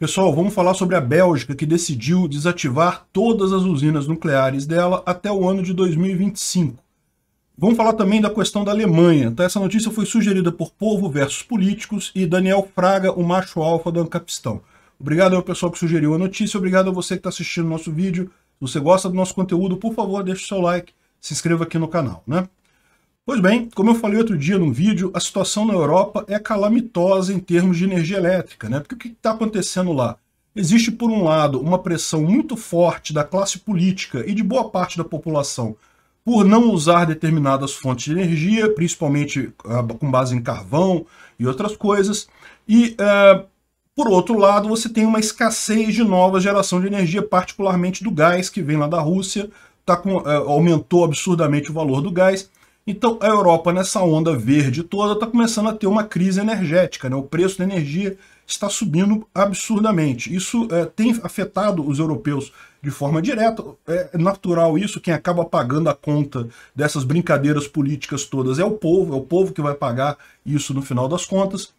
Pessoal, vamos falar sobre a Bélgica, que decidiu desativar todas as usinas nucleares dela até o ano de 2025. Vamos falar também da questão da Alemanha. Tá? Essa notícia foi sugerida por Povo versus Políticos e Daniel Fraga, o macho alfa do Ancapistão. Obrigado ao pessoal que sugeriu a notícia, obrigado a você que está assistindo o nosso vídeo. Se você gosta do nosso conteúdo, por favor, deixe o seu like, se inscreva aqui no canal. Né? Pois bem, como eu falei outro dia no vídeo, a situação na Europa é calamitosa em termos de energia elétrica. Né? Porque o que está acontecendo lá? Existe, por um lado, uma pressão muito forte da classe política e de boa parte da população por não usar determinadas fontes de energia, principalmente uh, com base em carvão e outras coisas. E, uh, por outro lado, você tem uma escassez de nova geração de energia, particularmente do gás que vem lá da Rússia, tá com, uh, aumentou absurdamente o valor do gás. Então a Europa, nessa onda verde toda, está começando a ter uma crise energética. Né? O preço da energia está subindo absurdamente. Isso é, tem afetado os europeus de forma direta. É natural isso, quem acaba pagando a conta dessas brincadeiras políticas todas é o povo, é o povo que vai pagar isso no final das contas.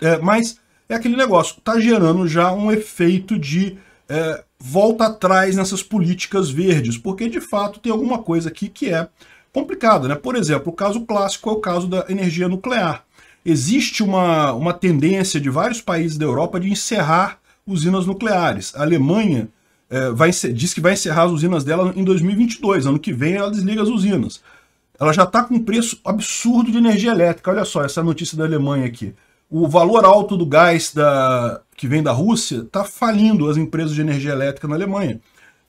É, mas é aquele negócio, está gerando já um efeito de é, volta atrás nessas políticas verdes, porque de fato tem alguma coisa aqui que é complicada. Né? Por exemplo, o caso clássico é o caso da energia nuclear. Existe uma, uma tendência de vários países da Europa de encerrar usinas nucleares. A Alemanha é, vai, diz que vai encerrar as usinas dela em 2022. Ano que vem ela desliga as usinas. Ela já está com um preço absurdo de energia elétrica. Olha só essa notícia da Alemanha aqui. O valor alto do gás da, que vem da Rússia está falindo as empresas de energia elétrica na Alemanha.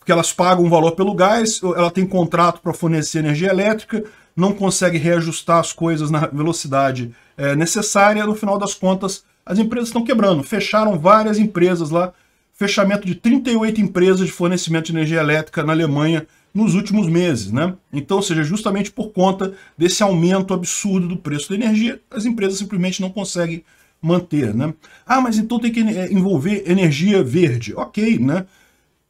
Porque elas pagam um valor pelo gás, ela tem contrato para fornecer energia elétrica, não consegue reajustar as coisas na velocidade é, necessária, no final das contas, as empresas estão quebrando. Fecharam várias empresas lá fechamento de 38 empresas de fornecimento de energia elétrica na Alemanha nos últimos meses, né? Então, seja, justamente por conta desse aumento absurdo do preço da energia, as empresas simplesmente não conseguem manter, né? Ah, mas então tem que eh, envolver energia verde. Ok, né?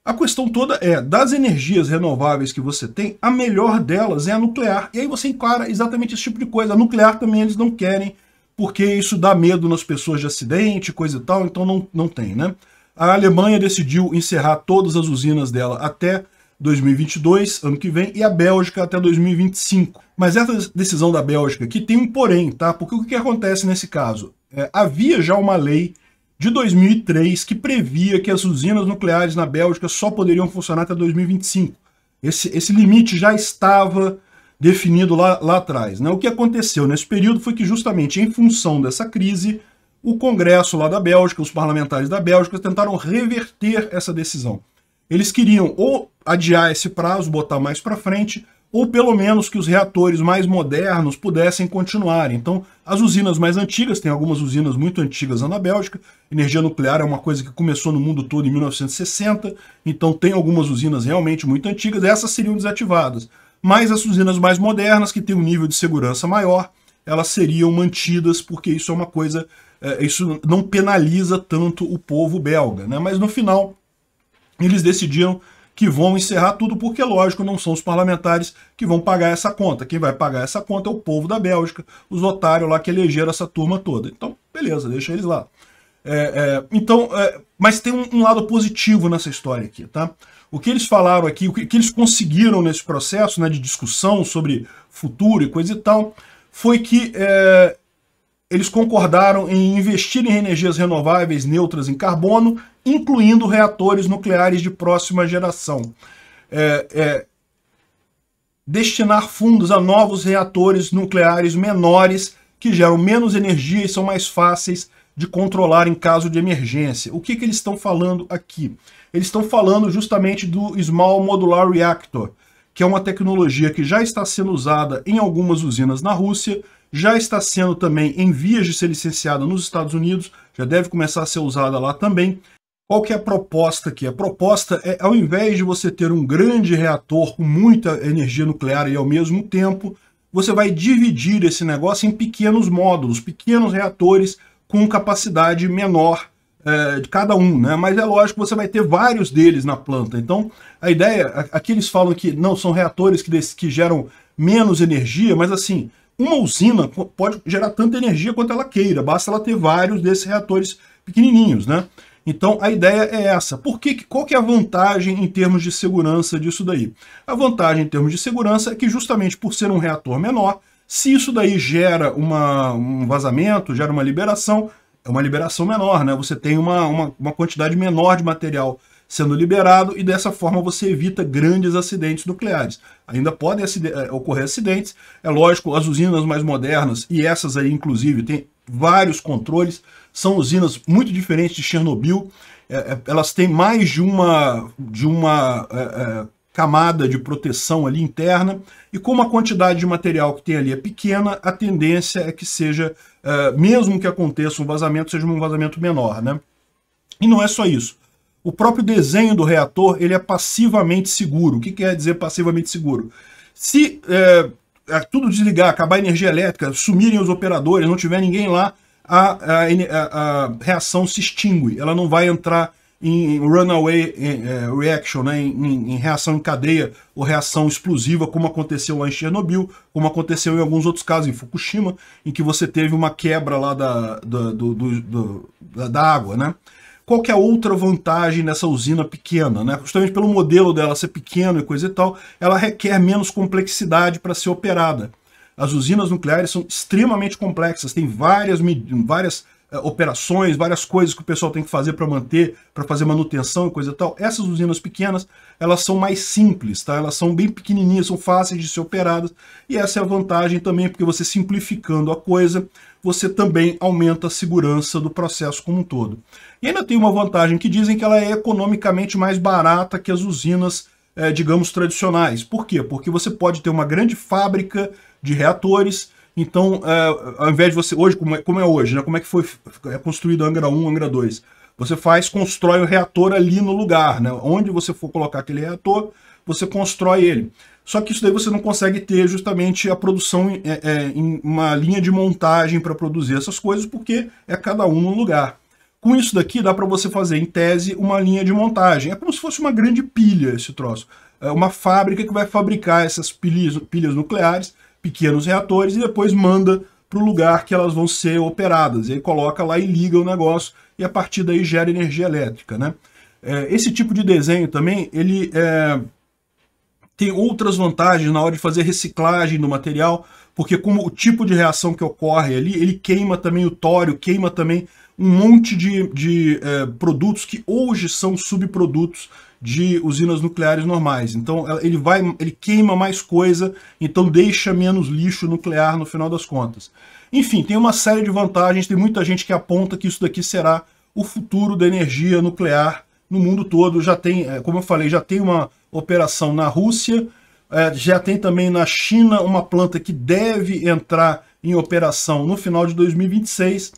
A questão toda é, das energias renováveis que você tem, a melhor delas é a nuclear. E aí você encara exatamente esse tipo de coisa. A nuclear também eles não querem, porque isso dá medo nas pessoas de acidente, coisa e tal, então não, não tem, né? A Alemanha decidiu encerrar todas as usinas dela até 2022, ano que vem, e a Bélgica até 2025. Mas essa decisão da Bélgica aqui tem um porém, tá? Porque o que acontece nesse caso? É, havia já uma lei de 2003 que previa que as usinas nucleares na Bélgica só poderiam funcionar até 2025. Esse, esse limite já estava definido lá, lá atrás. Né? O que aconteceu nesse período foi que justamente em função dessa crise, o Congresso lá da Bélgica, os parlamentares da Bélgica, tentaram reverter essa decisão. Eles queriam ou adiar esse prazo, botar mais para frente, ou pelo menos que os reatores mais modernos pudessem continuar. Então, as usinas mais antigas, tem algumas usinas muito antigas na Bélgica, energia nuclear é uma coisa que começou no mundo todo em 1960, então tem algumas usinas realmente muito antigas, essas seriam desativadas. Mas as usinas mais modernas, que têm um nível de segurança maior, elas seriam mantidas, porque isso é uma coisa é, isso não penaliza tanto o povo belga. Né? Mas no final, eles decidiram que vão encerrar tudo, porque, lógico, não são os parlamentares que vão pagar essa conta. Quem vai pagar essa conta é o povo da Bélgica, os otários lá que elegeram essa turma toda. Então, beleza, deixa eles lá. É, é, então, é, mas tem um, um, lado positivo nessa história aqui, tá? O que eles falaram aqui, o que, que eles conseguiram nesse processo né, de discussão sobre futuro e coisa e tal, foi que é, eles concordaram em investir em energias renováveis neutras em carbono, incluindo reatores nucleares de próxima geração. É, é, destinar fundos a novos reatores nucleares menores que geram menos energia e são mais fáceis de controlar em caso de emergência. O que, que eles estão falando aqui? Eles estão falando justamente do Small Modular Reactor, que é uma tecnologia que já está sendo usada em algumas usinas na Rússia já está sendo também em vias de ser licenciada nos Estados Unidos, já deve começar a ser usada lá também. Qual que é a proposta aqui? A proposta é, ao invés de você ter um grande reator com muita energia nuclear e ao mesmo tempo, você vai dividir esse negócio em pequenos módulos, pequenos reatores com capacidade menor é, de cada um, né? Mas é lógico que você vai ter vários deles na planta. Então, a ideia, aqui eles falam que não são reatores que, que geram menos energia, mas assim, uma usina pode gerar tanta energia quanto ela queira, basta ela ter vários desses reatores pequenininhos, né? Então a ideia é essa. Por que, qual que é a vantagem em termos de segurança disso daí? A vantagem em termos de segurança é que justamente por ser um reator menor, se isso daí gera uma, um vazamento, gera uma liberação, é uma liberação menor, né? Você tem uma, uma, uma quantidade menor de material sendo liberado e dessa forma você evita grandes acidentes nucleares. Ainda podem eh, ocorrer acidentes, é lógico, as usinas mais modernas, e essas aí inclusive têm vários controles, são usinas muito diferentes de Chernobyl, é, é, elas têm mais de uma, de uma é, camada de proteção ali interna, e como a quantidade de material que tem ali é pequena, a tendência é que seja, mesmo que aconteça um vazamento, seja um vazamento menor. Né? E não é só isso. O próprio desenho do reator ele é passivamente seguro. O que quer dizer passivamente seguro? Se é, é, tudo desligar, acabar a energia elétrica, sumirem os operadores, não tiver ninguém lá, a, a, a, a reação se extingue. Ela não vai entrar em runaway é, reaction, né, em, em, reação em cadeia ou reação explosiva, como aconteceu lá em Chernobyl, como aconteceu em alguns outros casos, em Fukushima, em que você teve uma quebra lá da, da, do, do, do, da água. Né? Qual é a outra vantagem nessa usina pequena? Né? Justamente pelo modelo dela ser pequeno e coisa e tal, ela requer menos complexidade para ser operada. As usinas nucleares são extremamente complexas, tem várias, várias operações, várias coisas que o pessoal tem que fazer para manter, para fazer manutenção e coisa e tal. Essas usinas pequenas, elas são mais simples, tá? Elas são bem pequenininhas, são fáceis de ser operadas, e essa é a vantagem também, porque você simplificando a coisa, você também aumenta a segurança do processo como um todo. E ainda tem uma vantagem que dizem que ela é economicamente mais barata que as usinas, é, digamos, tradicionais. Por quê? Porque você pode ter uma grande fábrica de reatores, então, é, ao invés de você, hoje, como é, como é hoje, né, como é que foi é construído Angra 1, Angra 2? Você faz, constrói o reator ali no lugar, né? Onde você for colocar aquele reator, você constrói ele. Só que isso daí você não consegue ter justamente a produção é, é, em uma linha de montagem para produzir essas coisas, porque é cada um no lugar. Com isso daqui dá para você fazer, em tese, uma linha de montagem. É como se fosse uma grande pilha esse troço. É uma fábrica que vai fabricar essas pilhas, pilhas nucleares, pequenos reatores, e depois manda para o lugar que elas vão ser operadas. E aí coloca lá e liga o negócio, e a partir daí gera energia elétrica. Né? É, esse tipo de desenho também, ele é, tem outras vantagens na hora de fazer reciclagem do material, porque como o tipo de reação que ocorre ali, ele queima também o tório, queima também um monte de, de é, produtos que hoje são subprodutos de usinas nucleares normais. Então ele vai, ele queima mais coisa, então deixa menos lixo nuclear no final das contas. Enfim, tem uma série de vantagens, tem muita gente que aponta que isso daqui será o futuro da energia nuclear no mundo todo. Já tem, é, como eu falei, já tem uma operação na Rússia, já tem também na China uma planta que deve entrar em operação no final de 2026.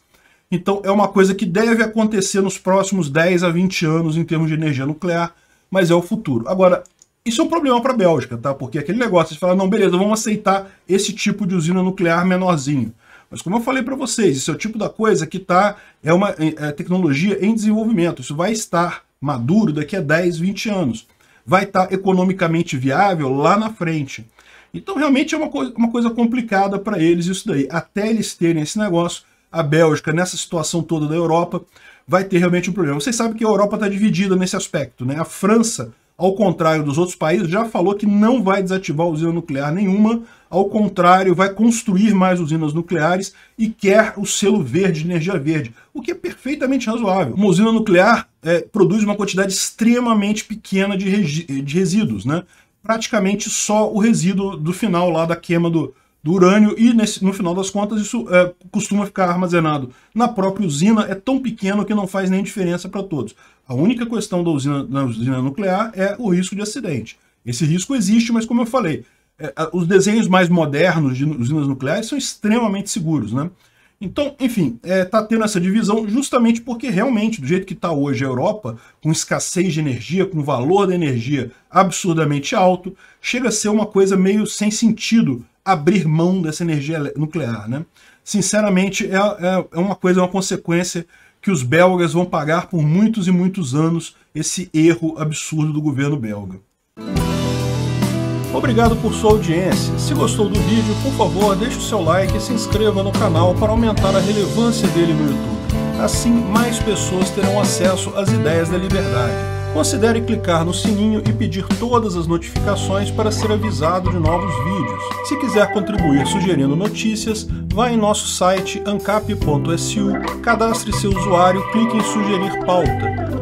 Então é uma coisa que deve acontecer nos próximos 10 a 20 anos em termos de energia nuclear, mas é o futuro. Agora, isso é um problema para a Bélgica, tá? Porque aquele negócio de falar, não, beleza, vamos aceitar esse tipo de usina nuclear menorzinho. Mas como eu falei para vocês, isso é o tipo da coisa que tá, é uma é, tecnologia em desenvolvimento. Isso vai estar maduro daqui a 10, 20 anos vai estar tá economicamente viável lá na frente. Então realmente é uma, co uma coisa complicada para eles isso daí. Até eles terem esse negócio, a Bélgica, nessa situação toda da Europa, vai ter realmente um problema. Vocês sabem que a Europa está dividida nesse aspecto. Né? A França, ao contrário dos outros países, já falou que não vai desativar usina nuclear nenhuma, ao contrário, vai construir mais usinas nucleares e quer o selo verde, energia verde, o que é perfeitamente razoável. Uma usina nuclear é, produz uma quantidade extremamente pequena de, de resíduos, né? praticamente só o resíduo do final lá da queima do, do urânio e nesse, no final das contas isso é, costuma ficar armazenado na própria usina, é tão pequeno que não faz nem diferença para todos. A única questão da usina, da usina nuclear é o risco de acidente. Esse risco existe, mas como eu falei, é, os desenhos mais modernos de usinas nucleares são extremamente seguros, né? Então, enfim, está é, tá tendo essa divisão justamente porque realmente, do jeito que está hoje a Europa, com escassez de energia, com valor da energia absurdamente alto, chega a ser uma coisa meio sem sentido abrir mão dessa energia nuclear. Né? Sinceramente, é, é, é uma coisa, é uma consequência que os belgas vão pagar por muitos e muitos anos esse erro absurdo do governo belga. Obrigado por sua audiência. Se gostou do vídeo, por favor, deixe o seu like e se inscreva no canal para aumentar a relevância dele no YouTube. Assim, mais pessoas terão acesso às ideias da liberdade. Considere clicar no sininho e pedir todas as notificações para ser avisado de novos vídeos. Se quiser contribuir sugerindo notícias, vá em nosso site ancap.su, cadastre seu usuário, clique em sugerir pauta.